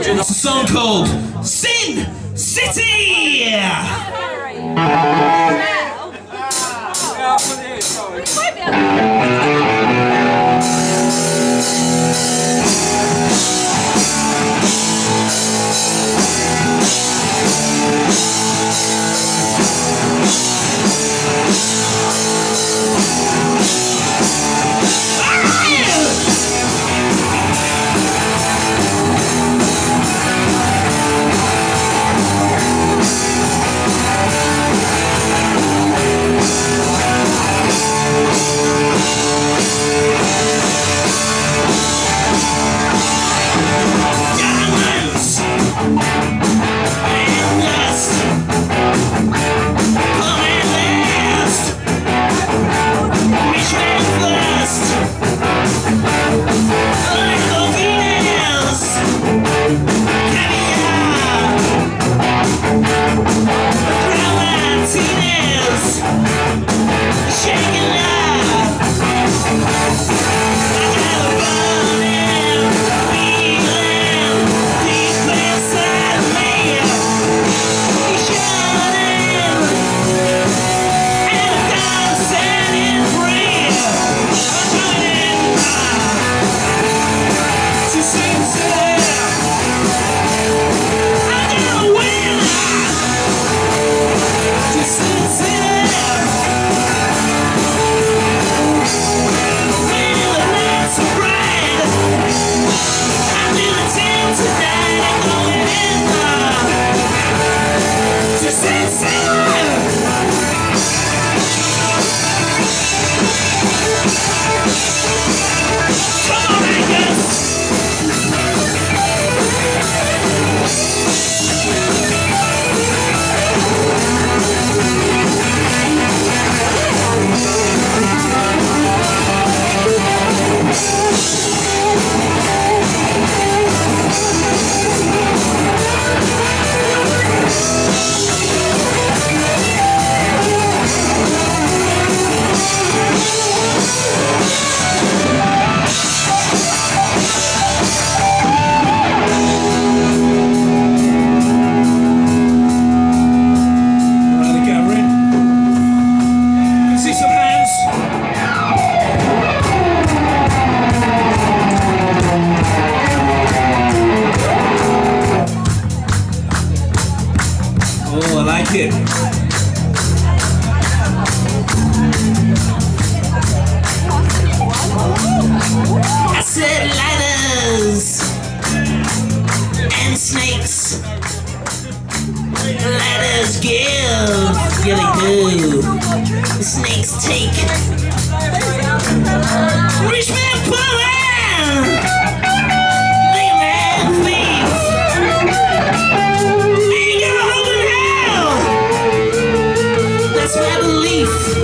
It's a song called Sin City! see some hands. Oh, I like it. I said ladders and snakes. Ladders give really do. Snakes take. Rich man pulling! Big man! Ain't in hell! Belief.